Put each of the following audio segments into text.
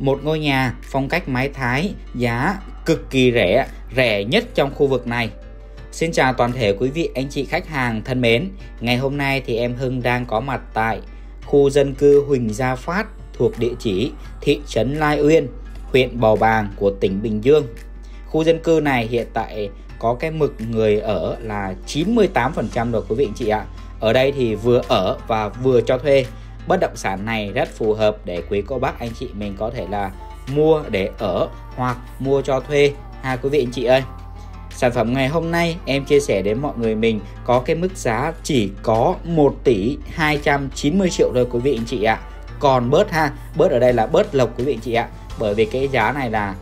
một ngôi nhà phong cách mái Thái giá cực kỳ rẻ, rẻ nhất trong khu vực này. Xin chào toàn thể quý vị anh chị khách hàng thân mến. Ngày hôm nay thì em Hưng đang có mặt tại khu dân cư Huỳnh Gia Phát thuộc địa chỉ thị trấn Lai Uyên, huyện Bầu Bàng của tỉnh Bình Dương. Khu dân cư này hiện tại có cái mực người ở là 98% rồi quý vị anh chị ạ. Ở đây thì vừa ở và vừa cho thuê. Bất động sản này rất phù hợp để quý cô bác anh chị mình có thể là mua để ở hoặc mua cho thuê ha quý vị anh chị ơi. Sản phẩm ngày hôm nay em chia sẻ đến mọi người mình có cái mức giá chỉ có 1 tỷ 290 triệu thôi quý vị anh chị ạ. Còn bớt ha, bớt ở đây là bớt lộc quý vị anh chị ạ. Bởi vì cái giá này là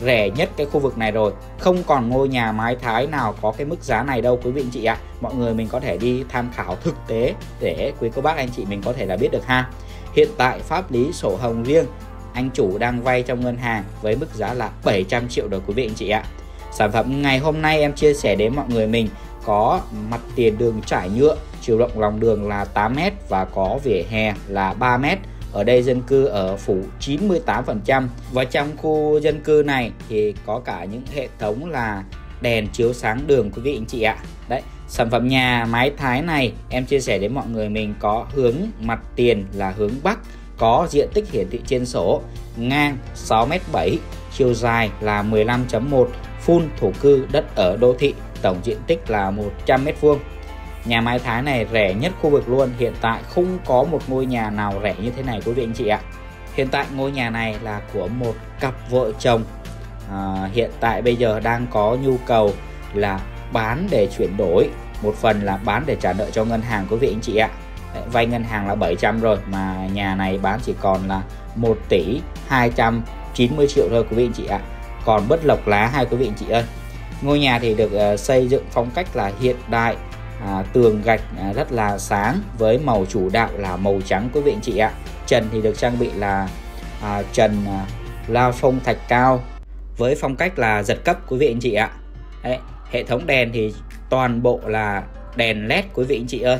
rẻ nhất cái khu vực này rồi. Không còn ngôi nhà mái thái nào có cái mức giá này đâu, quý vị anh chị ạ. Mọi người mình có thể đi tham khảo thực tế để quý cô bác anh chị mình có thể là biết được ha. Hiện tại pháp lý sổ hồng riêng, anh chủ đang vay trong ngân hàng với mức giá là 700 triệu đồng, quý vị anh chị ạ. Sản phẩm ngày hôm nay em chia sẻ đến mọi người mình, có mặt tiền đường trải nhựa, chiều rộng lòng đường là 8m và có vỉa hè là 3m ở đây dân cư ở phủ 98% và trong khu dân cư này thì có cả những hệ thống là đèn chiếu sáng đường, quý vị, anh chị ạ. Đấy, sản phẩm nhà mái thái này em chia sẻ đến mọi người mình có hướng mặt tiền là hướng bắc, có diện tích hiển thị trên sổ, ngang 6m7 chiều dài là 15.1 phun thổ cư, đất ở đô thị, tổng diện tích là 100m2 Nhà mái Thái này rẻ nhất khu vực luôn Hiện tại không có một ngôi nhà nào rẻ như thế này quý vị anh chị ạ. Hiện tại ngôi nhà này là của một cặp vợ chồng. À, Hiện tại bây giờ đang có nhu cầu là bán để chuyển đổi Một phần là bán để trả nợ cho ngân hàng quý vị anh chị ạ. Vay ngân hàng là 700 rồi Mà nhà này bán chỉ còn là 1 tỷ 290 triệu thôi quý vị anh chị ạ. Còn bất lộc lá hai quý vị anh chị ơi. Ngôi nhà thì được ờ, xây dựng phong cách là hiện đại à, tường gạch à, rất là sáng với màu chủ đạo là màu trắng quý vị anh chị ạ. Trần thì được trang bị là à, trần à, la phong thạch cao với phong cách là giật cấp quý vị anh chị ạ. Đấy, hệ thống đèn thì toàn bộ là đèn led quý vị anh chị ơi.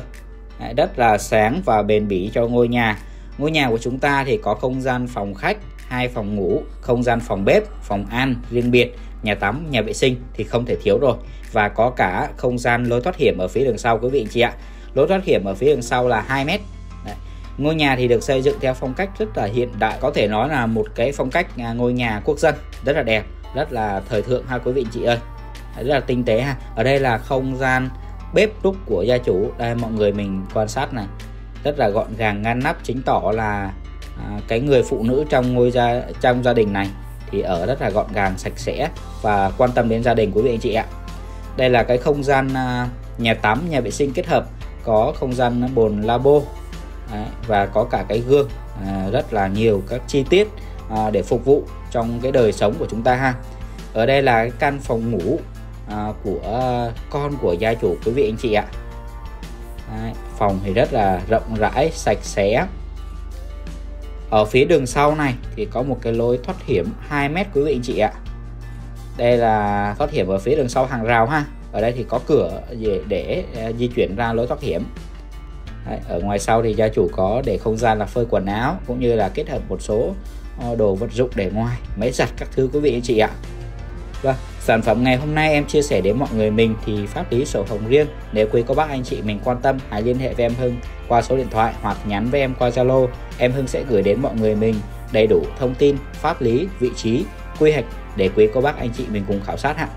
Đấy, rất là sáng và bền bỉ cho ngôi nhà. Ngôi nhà của chúng ta thì có không gian phòng khách hai phòng ngủ, không gian phòng bếp, phòng ăn riêng biệt, nhà tắm, nhà vệ sinh thì không thể thiếu rồi. Và có cả không gian lối thoát hiểm ở phía đường sau quý vị anh chị ạ. Lối thoát hiểm ở phía đường sau là 2 mét. Đấy. ngôi nhà thì được xây dựng theo phong cách rất là hiện đại, có thể nói là một cái phong cách à, ngôi nhà quốc dân, rất là đẹp, rất là thời thượng ha quý vị anh chị ơi. Rất là tinh tế ha. Ở đây là không gian bếp núc của gia chủ. Đây, mọi người mình quan sát này. Rất là gọn gàng, ngăn nắp chính tỏ là à, cái người phụ nữ trong ngôi gia trong gia đình này thì ở rất là gọn gàng sạch sẽ và quan tâm đến gia đình quý vị anh chị ạ. Đây là cái không gian à, nhà tắm nhà vệ sinh kết hợp có không gian bồn labo Đấy, và có cả cái gương à, rất là nhiều các chi tiết à, để phục vụ trong cái đời sống của chúng ta ha. Ở đây là cái căn phòng ngủ à, của con của gia chủ quý vị anh chị ạ. Đấy, phòng thì rất là rộng rãi sạch sẽ ở phía đường sau này thì có một cái lối thoát hiểm 2 mét quý vị anh chị ạ. Đây là thoát hiểm ở phía đường sau hàng rào ha. Ở đây thì có cửa để, để di chuyển ra lối thoát hiểm. Đấy, ở ngoài sau thì gia chủ có để không gian là phơi quần áo cũng như là kết hợp một số ờ, đồ vật dụng để ngoài máy giặt các thứ quý vị anh chị ạ. Vâng, sản phẩm ngày hôm nay em chia sẻ đến mọi người mình thì pháp lý sổ hồng riêng. Nếu quý cô bác anh chị mình quan tâm, hãy liên hệ với em Hưng qua số điện thoại hoặc nhắn với em qua Zalo. Em Hưng sẽ gửi đến mọi người mình đầy đủ thông tin, pháp lý, vị trí, quy hoạch để quý cô bác anh chị mình cùng khảo sát ạ.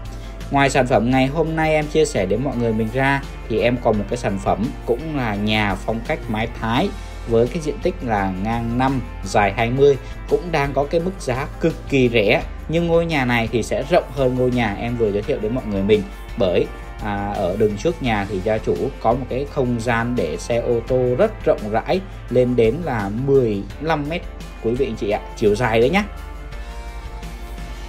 Ngoài sản phẩm ngày hôm nay em chia sẻ đến mọi người mình ra thì em còn một cái sản phẩm cũng là nhà phong cách mái Thái với cái diện tích là ngang 5 dài 20 cũng đang có cái mức giá cực kỳ rẻ nhưng ngôi nhà này thì sẽ rộng hơn ngôi nhà em vừa giới thiệu đến mọi người mình. Bởi à, ở đường trước nhà thì gia chủ có một cái không gian để xe ô tô rất rộng rãi lên đến là 15 mét. Quý vị anh chị ạ chiều dài đấy nhá.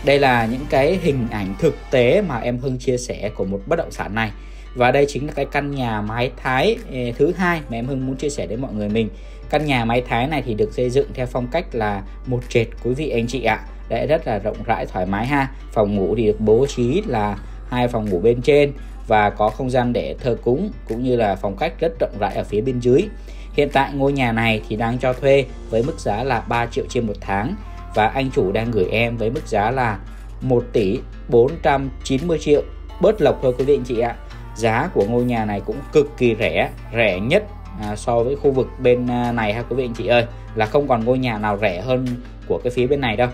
Đây là những cái hình ảnh thực tế mà em Hưng chia sẻ của một bất động sản này. Và đây chính là cái căn nhà mái thái ờ, thứ hai mà em Hưng muốn chia sẻ đến mọi người mình. Căn nhà mái thái này thì được xây dựng theo phong cách là một trệt quý vị anh chị ạ đấy rất là rộng rãi thoải mái ha. Phòng ngủ thì được bố trí là hai phòng ngủ bên trên và có không gian để thờ cúng cũng như là phòng khách rất rộng rãi ở phía bên dưới. Hiện tại ngôi nhà này thì đang cho thuê với mức giá là 3 triệu trên một tháng và anh chủ đang gửi em với mức giá là 1 tỷ 490 triệu. Bớt lộc thôi quý vị anh chị ạ. Giá của ngôi nhà này cũng cực kỳ rẻ rẻ nhất à, so với khu vực bên à, này ha quý vị anh chị ơi. Là không còn ngôi nhà nào rẻ hơn của cái phía bên này đâu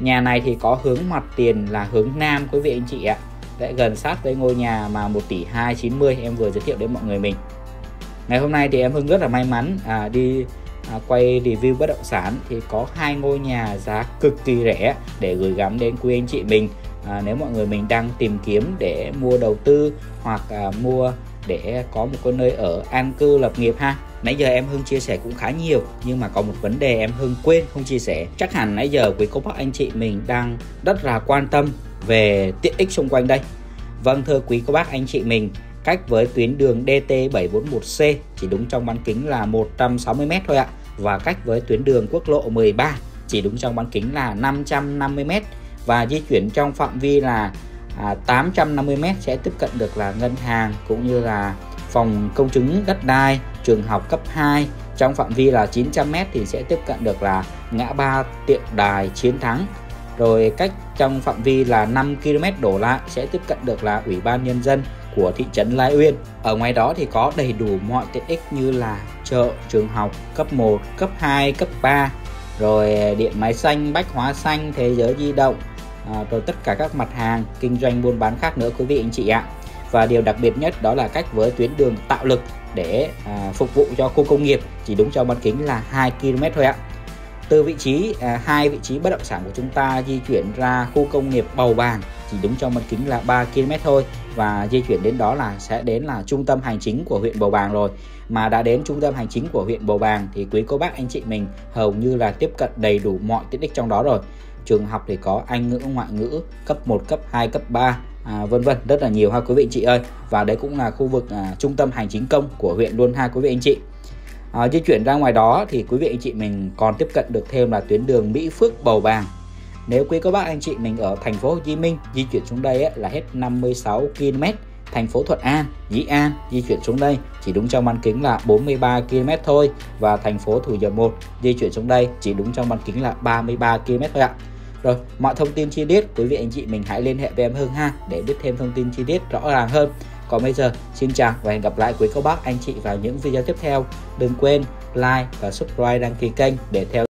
nhà này thì có hướng mặt tiền là hướng nam quý vị anh chị ạ. Sẽ gần sát với ngôi nhà mà 1 tỷ 290 em vừa giới thiệu đến mọi người mình. Ngày hôm nay thì em Hưng rất là may mắn à, đi à, quay review bất động sản thì có hai ngôi nhà giá cực kỳ rẻ để gửi gắm đến quý anh chị mình. À, nếu mọi người mình đang tìm kiếm để mua đầu tư hoặc à, mua để có một cái nơi ở an cư lập nghiệp ha nãy giờ em Hưng chia sẻ cũng khá nhiều nhưng mà có một vấn đề em Hưng quên không chia sẻ. Chắc hẳn nãy giờ quý cô bác anh chị mình đang rất là quan tâm về tiện ích xung quanh đây. Vâng thưa quý cô bác anh chị mình cách với tuyến đường DT741C chỉ đúng trong bán kính là 160m thôi ạ. Và cách với tuyến đường quốc lộ 13 chỉ đúng trong bán kính là 550m và di chuyển trong phạm vi là à, 850m sẽ tiếp cận được là ngân hàng cũng như là phòng công chứng đất đai, trường học cấp 2 trong phạm vi là 900m thì sẽ tiếp cận được là ngã ba tiện đài chiến thắng rồi cách trong phạm vi là 5 km đổ lại sẽ tiếp cận được là ủy ban nhân dân của thị trấn Lai Uyên. Ở ngoài đó thì có đầy đủ mọi tiện ích như là chợ, trường học cấp 1, cấp 2, cấp 3, rồi điện máy xanh, bách hóa xanh, thế giới di động, à, rồi tất cả các mặt hàng kinh doanh buôn bán khác nữa quý vị anh chị ạ. Và điều đặc biệt nhất đó là cách với tuyến đường tạo lực để à, phục vụ cho khu công nghiệp chỉ đúng cho bán kính là 2 km thôi ạ. Từ vị trí à, hai vị trí bất động sản của chúng ta di chuyển ra khu công nghiệp Bầu Bàng chỉ đúng trong bán kính là 3 km thôi. Và di chuyển đến đó là sẽ đến là trung tâm hành chính của huyện Bầu Bàng rồi. Mà đã đến trung tâm hành chính của huyện Bầu Bàng thì quý cô bác anh chị mình hầu như là tiếp cận đầy đủ mọi tiện ích trong đó rồi. Trường học thì có Anh ngữ ngoại ngữ cấp 1 cấp 2 cấp 3 à, vân vân. Rất là nhiều ha quý vị anh chị ơi. Và đấy cũng là khu vực à, trung tâm hành chính công của huyện luôn ha quý vị anh chị. À, di chuyển ra ngoài đó thì quý vị anh chị mình còn tiếp cận được thêm là tuyến đường Mỹ Phước Bầu Bàng. Nếu quý các bác anh chị mình ở thành phố Hồ Chí Minh di chuyển xuống đây ấy, là hết 56 km thành phố Thuận An, Dĩ An di chuyển xuống đây chỉ đúng trong bán kính là 43 km thôi. Và thành phố Thủ Dầu Một di chuyển xuống đây chỉ đúng trong bán kính là 33 km thôi ạ. Rồi, mọi thông tin chi tiết quý vị anh chị mình hãy liên hệ với em Hưng ha để biết thêm thông tin chi tiết rõ ràng hơn. Còn bây giờ, xin chào và hẹn gặp lại quý cô bác anh chị vào những video tiếp theo. Đừng quên like và subscribe đăng ký kênh để theo